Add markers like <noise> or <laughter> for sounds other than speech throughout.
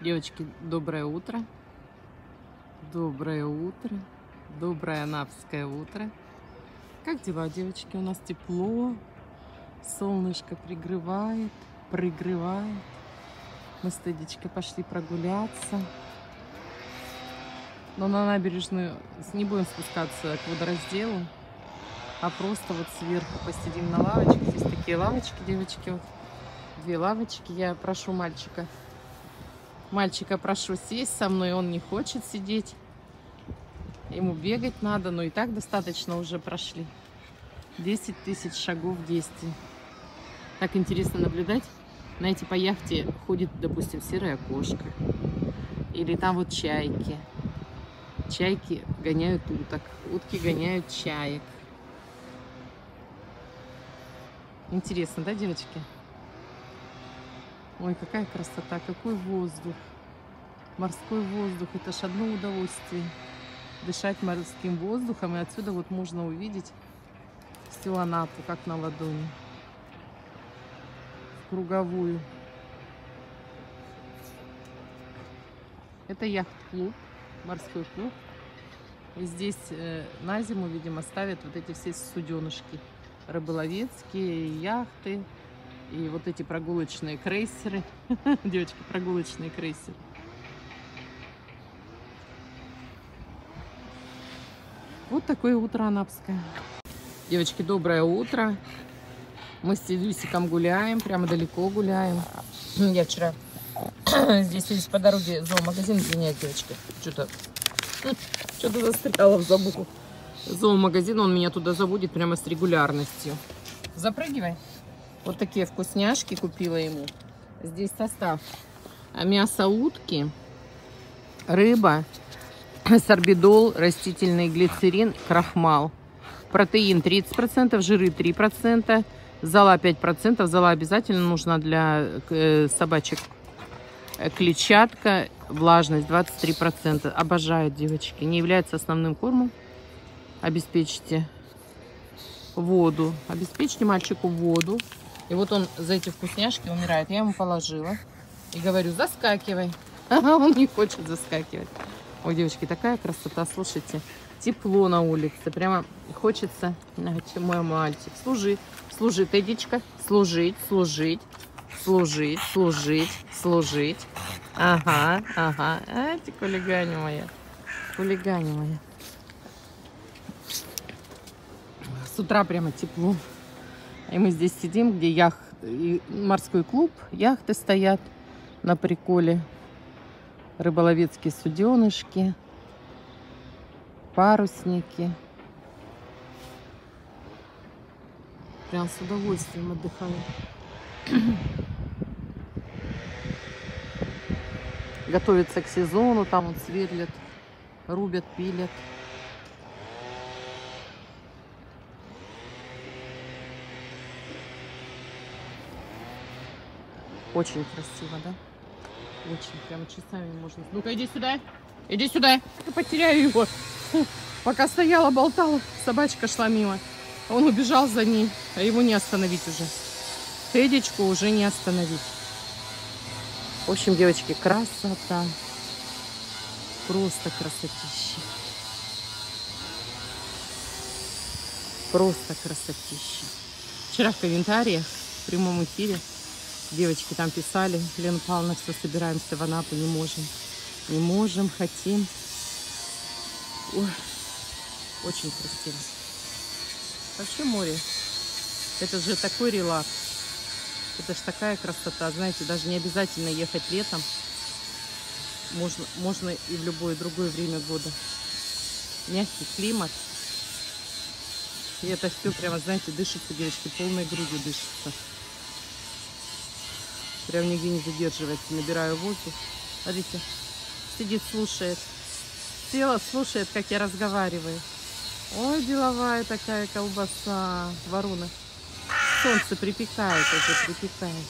Девочки, доброе утро. Доброе утро. Доброе анапское утро. Как дела, девочки? У нас тепло. Солнышко пригревает, пригревает. Мы с Тедечкой пошли прогуляться. Но на набережную не будем спускаться к водоразделу, а просто вот сверху посидим на лавочке. Здесь такие лавочки, девочки, вот две лавочки. Я прошу мальчика, мальчика прошу сесть со мной, он не хочет сидеть. Ему бегать надо, но и так достаточно уже прошли. 10 тысяч шагов в действии. Так интересно наблюдать. Знаете, по яхте ходит, допустим, серая кошка. Или там вот чайки. Чайки гоняют уток, утки гоняют чаек. Интересно, да, девочки? Ой, какая красота, какой воздух. Морской воздух, это ж одно удовольствие. Дышать морским воздухом, и отсюда вот можно увидеть всю Анапу, как на ладони. В круговую. Это яхт-клуб, морской клуб. И здесь э, на зиму, видимо, ставят вот эти все суденышки. Рыболовецкие, яхты, и вот эти прогулочные крейсеры. <laughs> Девочки, прогулочные крейсеры. Вот такое утро анапское. Девочки, доброе утро. Мы с Люсиком гуляем, прямо далеко гуляем. <clears throat> Я вчера <clears throat> здесь здесь по дороге зоомагазин, извиняюсь, девочки. Что-то <clears throat> что-то застряло в забуку. Зоомагазин, он меня туда заводит прямо с регулярностью. Запрыгивай. Вот такие вкусняшки купила ему. Здесь состав. Мясо утки, рыба, сорбидол, растительный глицерин, крахмал. Протеин 30%, жиры 3%, зола 5%. Зола обязательно нужна для э, собачек. Клетчатка, влажность 23%. Обожают девочки. Не является основным кормом. Обеспечьте воду. Обеспечьте мальчику воду. И вот он за эти вкусняшки умирает. Я ему положила. И говорю, заскакивай. <laughs> А он не хочет заскакивать. Ой, девочки, такая красота, слушайте. Тепло на улице. Прямо хочется, мой мальчик. Служи, служи, Тедичка. Служить, служить, служить, служить, служить. Ага, ага. А, ты хулиганя моя. Хулиганя моя. С утра прямо тепло. И мы здесь сидим, где яхт, морской клуб, яхты стоят на приколе. Рыболовецкие суденышки, парусники. Прям с удовольствием отдыхаем. Готовятся к сезону, там вот сверлят, рубят, пилят. Очень красиво, да? Очень, прям часами можно. Ну-ка, иди сюда. Иди сюда. Я потеряю его. Фу. Пока стояла, болтала, собачка шла мимо. Он убежал за ней, а его не остановить уже. Федечку уже не остановить. В общем, девочки, красота. Просто красотища. Просто красотища. Вчера в комментариях в прямом эфире Девочки там писали, Лена Павловна, все собираемся в Анапу, не можем. Не можем, хотим. Ой, очень красиво. Вообще море. Это же такой релакс. Это же такая красота. Знаете, даже не обязательно ехать летом. Можно, можно и в любое другое время года. Мягкий климат. И это все прямо, знаете, дышится, девочки, полной грудью дышится. Прям нигде не задерживается. Набираю воздух. Смотрите, сидит, слушает. Села, слушает, как я разговариваю. Ой, деловая такая колбаса. Ворона. Солнце припекает уже, припекает.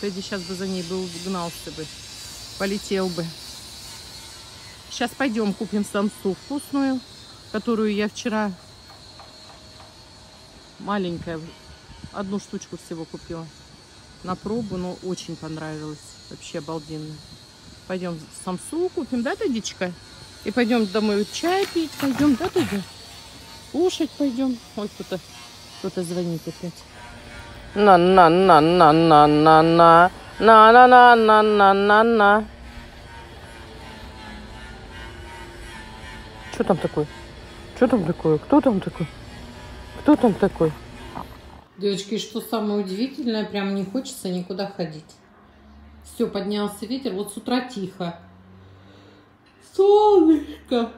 Тедди сейчас бы за ней был, гнался бы. Полетел бы. Сейчас пойдем купим самсу вкусную, которую я вчера маленькая, одну штучку всего купила на пробу, но очень понравилось. Вообще обалденно. Пойдем самсу купим, да, Тадичка? И пойдем домой чай пить, пойдем, да, Тадя? Кушать пойдем. Ой, кто-то кто, -то, звонит опять. На-на-на-на-на-на-на. На-на-на-на-на-на-на. Что там такое? Что там такое? Кто там такой? Кто там такой? Девочки, что самое удивительное, прям не хочется никуда ходить. Все, поднялся ветер. Вот с утра тихо. Солнышко.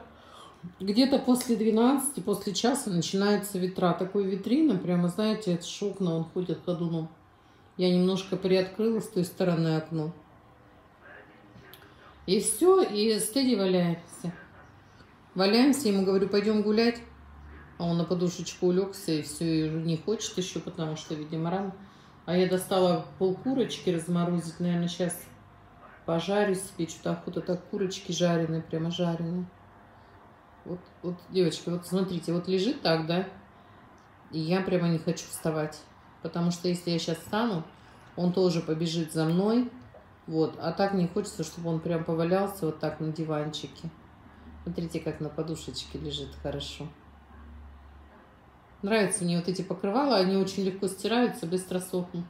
Где-то после 12, после часа начинается ветра. Такой витрина, прямо, знаете, это шок, но он ходит ходуном. Я немножко приоткрыла с той стороны окно. И все, и с Тедди валяемся. Валяемся, ему говорю, пойдем гулять. А он на подушечку улегся и все, и не хочет еще, потому что, видимо, рано. А я достала полкурочки разморозить, наверное, сейчас пожарю себе. Что-то охота так курочки жареные, прямо жареные. Вот, вот, девочки, вот смотрите, вот лежит так, да? И я прямо не хочу вставать. Потому что если я сейчас встану, он тоже побежит за мной. Вот, а так не хочется, чтобы он прям повалялся вот так на диванчике. Смотрите, как на подушечке лежит хорошо. Нравятся мне вот эти покрывала, они очень легко стираются, быстро сохнут.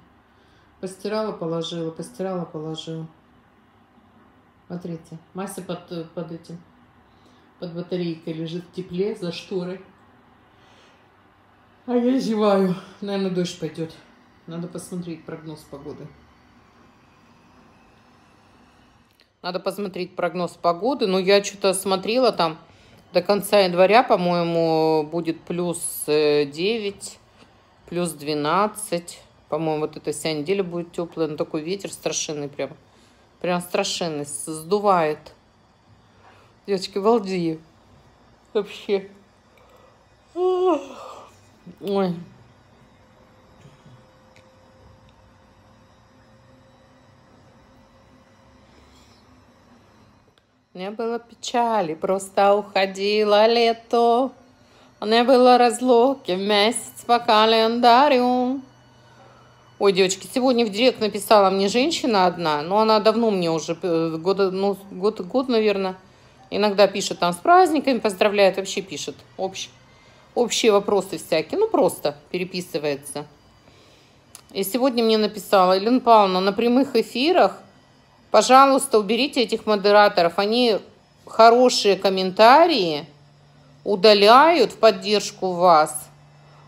Постирала, положила, постирала, положила. Смотрите, Мася под, под этим, под батарейкой лежит в тепле за шторой. А я зеваю. Наверное, дождь пойдет. Надо посмотреть прогноз погоды. Надо посмотреть прогноз погоды. Но я что-то смотрела там до конца января, по-моему, будет плюс 9, э, плюс 12. По-моему, вот эта вся неделя будет теплая. Но такой ветер страшенный прям. Прям страшенный. Сдувает. Девочки, балдею. Вообще. Ой. Не было печали, просто уходило лето. Не было разлуки, месяц по календарю. Ой, девочки, сегодня в директ написала мне женщина одна, но она давно мне уже, э, года, ну, год, год, наверное, иногда пишет там с праздниками, поздравляет, вообще пишет. Общ, общие вопросы всякие, ну, просто переписывается. И сегодня мне написала, Елена Павловна, на прямых эфирах Пожалуйста, уберите этих модераторов. Они хорошие комментарии удаляют в поддержку вас.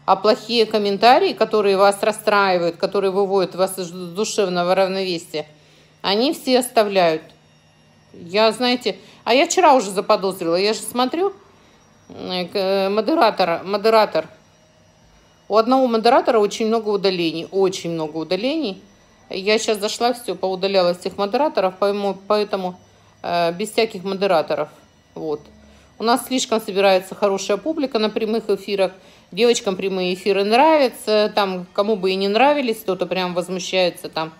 А плохие комментарии, которые вас расстраивают, которые выводят вас из душевного равновесия, они все оставляют. Я, знаете, а я вчера уже заподозрила, я же смотрю, э, э, модератор, модератор. У одного модератора очень много удалений, очень много удалений. Я сейчас зашла, все, поудаляла всех модераторов, поэтому, поэтому э, без всяких модераторов. Вот. У нас слишком собирается хорошая публика на прямых эфирах. Девочкам прямые эфиры нравятся. Там, кому бы и не нравились, кто-то прям возмущается там.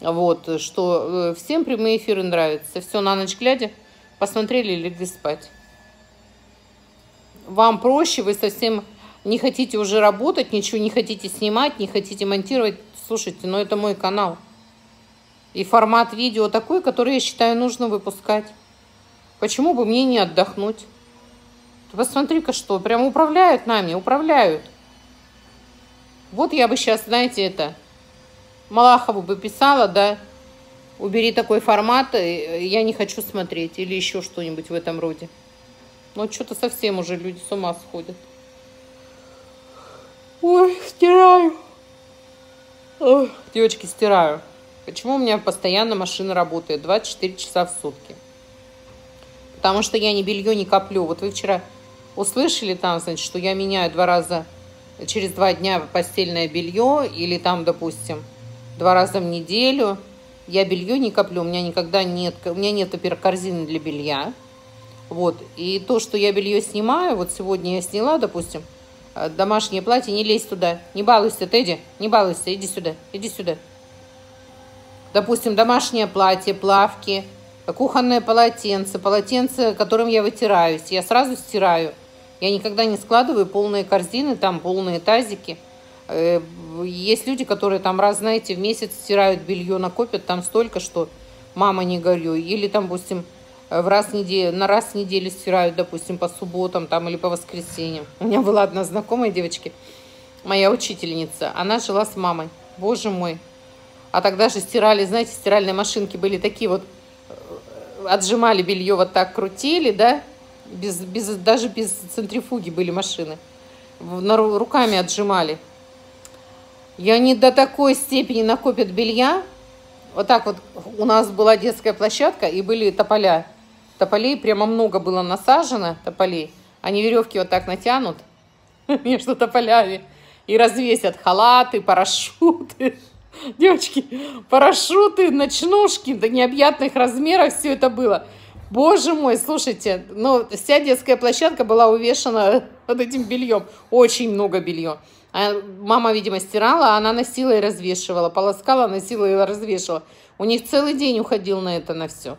Вот, что э, всем прямые эфиры нравятся. Все, на ночь глядя, посмотрели и легли спать. Вам проще, вы совсем не хотите уже работать, ничего не хотите снимать, не хотите монтировать. Слушайте, ну это мой канал. И формат видео такой, который я считаю нужно выпускать. Почему бы мне не отдохнуть? Посмотри-ка что, прям управляют нами, управляют. Вот я бы сейчас, знаете, это, Малахову бы писала, да, убери такой формат, э, я не хочу смотреть, или еще что-нибудь в этом роде. Ну, что-то совсем уже люди с ума сходят. Ой, стираю. Девочки, стираю. Почему у меня постоянно машина работает 24 часа в сутки? Потому что я ни белье не коплю. Вот вы вчера услышали там, значит, что я меняю два раза через два дня постельное белье или там, допустим, два раза в неделю. Я белье не коплю, у меня никогда нет, у меня нет, во-первых, корзины для белья. Вот, и то, что я белье снимаю, вот сегодня я сняла, допустим, домашнее платье, не лезь туда. Не балуйся, Тедди, не балуйся, иди сюда, иди сюда. Допустим, домашнее платье, плавки, кухонное полотенце, полотенце, которым я вытираюсь. Я сразу стираю. Я никогда не складываю полные корзины, там полные тазики. Э, есть люди, которые там раз, знаете, в месяц стирают белье, накопят там столько, что мама не горюй. Или там, допустим, в раз в неделю, на раз в неделю стирают, допустим, по субботам там или по воскресеньям. У меня была одна знакомая девочки, моя учительница, она жила с мамой. Боже мой. А тогда же стирали, знаете, стиральные машинки были такие вот, э, отжимали белье вот так, крутили, да, без, без, даже без центрифуги были машины. Руками отжимали. И они до такой степени накопят белья. Вот так вот у нас была детская площадка и были тополя. Тополей прямо много было насажено, тополей. Они веревки вот так натянут <laughs> между тополями и развесят халаты, парашюты. <laughs> Девочки, парашюты, ночнушки до необъятных размеров все это было. Боже мой, слушайте, ну, вся детская площадка была увешана <laughs> вот этим бельем. Очень много белья. А мама, видимо, стирала, а она носила и развешивала. Полоскала, носила и развешивала. У них целый день уходил на это, на все.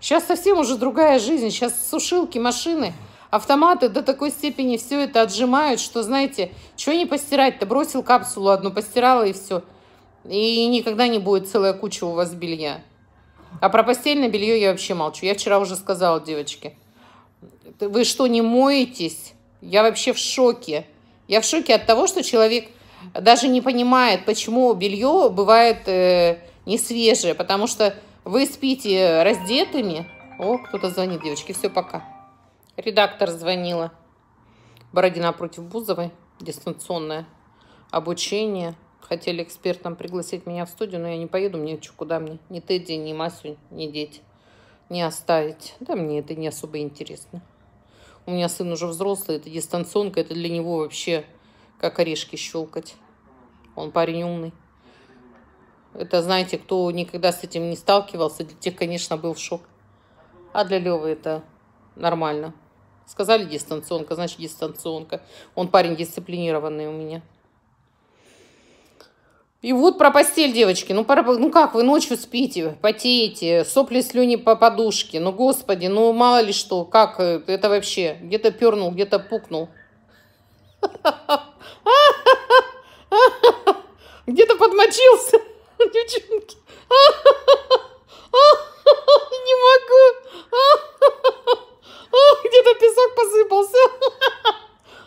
Сейчас совсем уже другая жизнь. Сейчас сушилки, машины, автоматы до такой степени все это отжимают, что, знаете, что не постирать-то? Бросил капсулу одну, постирала и все. И никогда не будет целая куча у вас белья. А про постельное белье я вообще молчу. Я вчера уже сказала девочке. Вы что, не моетесь? Я вообще в шоке. Я в шоке от того, что человек даже не понимает, почему белье бывает э, не свежее, потому что вы спите раздетыми. О, кто-то звонит, девочки, все, пока. Редактор звонила. Бородина против Бузовой, дистанционное обучение. Хотели экспертам пригласить меня в студию, но я не поеду, мне что, куда мне? Ни Тедди, ни Масю, ни дети. Не оставить. Да мне это не особо интересно. У меня сын уже взрослый, это дистанционка, это для него вообще как орешки щелкать. Он парень умный. Это, знаете, кто никогда с этим не сталкивался, для тех, конечно, был шок. А для Левы это нормально. Сказали дистанционка, значит дистанционка. Он парень дисциплинированный у меня. И вот про постель, девочки. Ну, пора, ну как, вы ночью спите, потеете, сопли, слюни по подушке. Ну, господи, ну мало ли что, как э, это вообще? Где-то пернул, где-то пукнул. <laughs> Где-то подмочился, девчонки. <laughs> Не могу. Где-то песок посыпался.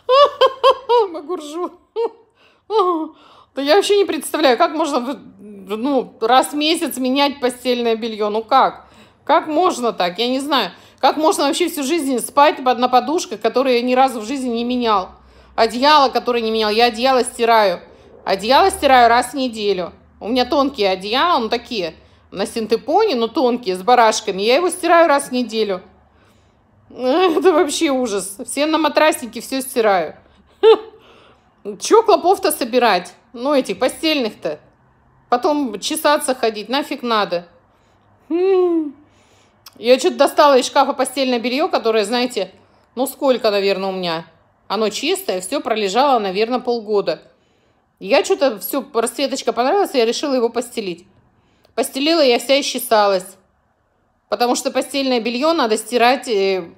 <laughs> Могу ржу. Да я вообще не представляю, как можно ну, раз в месяц менять постельное белье. Ну как? Как можно так? Я не знаю. Как можно вообще всю жизнь спать на подушках, которые я ни разу в жизни не менял? Одеяло, которое не менял. Я одеяло стираю. Одеяло стираю раз в неделю. У меня тонкие одеяла, ну такие, на синтепоне, но тонкие, с барашками. Я его стираю раз в неделю. <laughs> Это вообще ужас. Все на матраснике все стираю. <laughs> Чего клопов-то собирать? Ну, этих постельных-то. Потом чесаться ходить, нафиг надо. <laughs> Я что-то достала из шкафа постельное белье, которое, знаете, ну сколько, наверное, у меня. Оно чистое, все пролежало, наверное, полгода. Я что-то, все, расцветочка понравилась, я решила его постелить. Постелила, я вся исчесалась. Потому что постельное белье надо стирать... Э,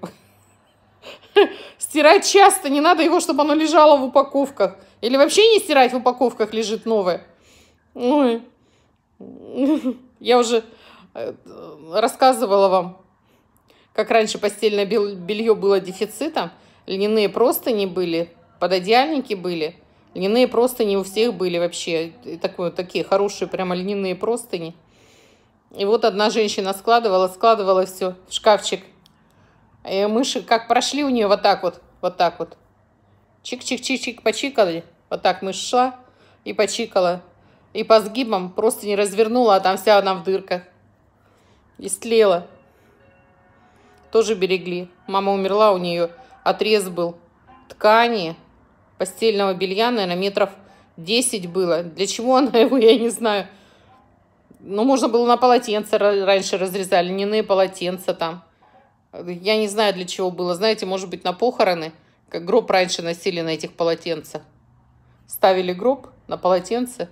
<laughs> стирать часто, не надо его, чтобы оно лежало в упаковках. Или вообще не стирать в упаковках лежит новое. Ой. <laughs> Я уже э, рассказывала вам, как раньше постельное белье было дефицитом. Льняные простыни были, пододеяльники были. Льняные простыни у всех были вообще. Такое, такие хорошие прямо льняные простыни. И вот одна женщина складывала, складывала все в шкафчик. И мыши как прошли у нее вот так вот, вот так вот. Чик-чик-чик-чик, почикали. Вот так мышь шла и почикала. И по сгибам просто не развернула, а там вся она в дырках. И стлела. Тоже берегли. Мама умерла, у нее отрез был ткани, постельного белья, наверное, метров 10 было. Для чего она <laughs> его, я не знаю. Ну, можно было на полотенце раньше разрезали, льняные полотенца там. Я не знаю, для чего было. Знаете, может быть, на похороны – как гроб раньше носили на этих полотенцах. Ставили гроб на полотенце,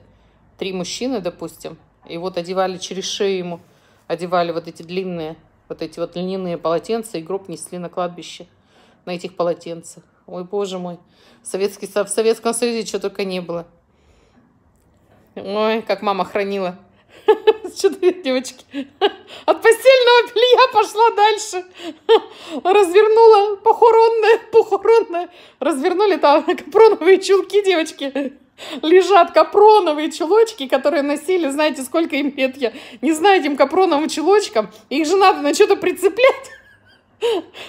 три мужчины, допустим, и вот одевали через шею ему, одевали вот эти длинные, вот эти вот льняные полотенца, и гроб несли на кладбище на этих полотенцах. Ой, боже мой, Советский, в Советском Союзе что только не было. Ой, как мама хранила. <laughs> Что-то, девочки, от постельного белья пошла дальше. Развернула похоронное, похоронное. Развернули там капроновые чулки, девочки. Лежат капроновые чулочки, которые носили, знаете, сколько им лет я не знаю этим капроновым чулочкам. Их же надо на что-то прицеплять.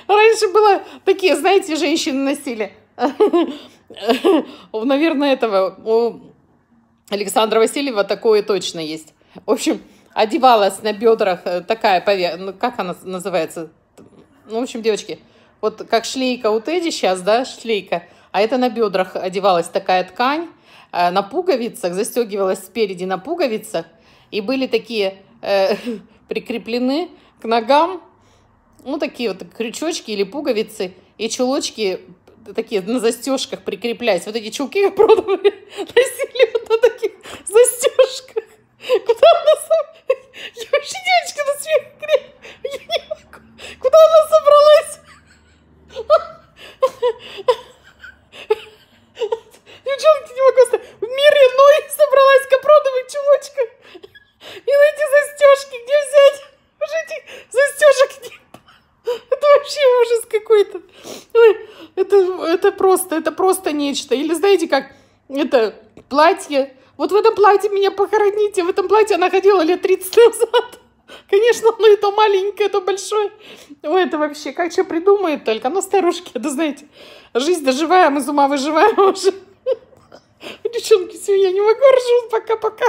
Раньше было такие, знаете, женщины носили. Наверное, этого у Александра Васильева такое точно есть. В общем, одевалась на бедрах э, такая повязка, ну, как она называется? Ну, в общем, девочки, вот как шлейка у Теди сейчас, да, шлейка, а это на бедрах одевалась такая ткань, э, на пуговицах, застегивалась спереди на пуговицах, и были такие э, <laughs> прикреплены к ногам, ну, такие вот крючочки или пуговицы, и чулочки такие на застежках прикреплять. Вот эти чулки продавали, носили вот на таких застежках. Куда она сам... Я вообще девочка на смех Я не могу. Куда она собралась? Девчонки, не могу сказать. В мире Ной собралась капроновых чулочках. И на эти застежки где взять? Уже этих застежек нет. Это вообще ужас какой-то. Это, это просто, это просто нечто. Или знаете, как это платье вот в этом платье меня похороните. В этом платье она ходила лет 30 назад. <laughs> Конечно, ну и то маленькое, то большое. Ой, это вообще, как что придумает только. Ну, старушки, это знаете, жизнь доживаем, из ума выживаем уже. <laughs> Девчонки, все, я не могу ржу. Пока-пока.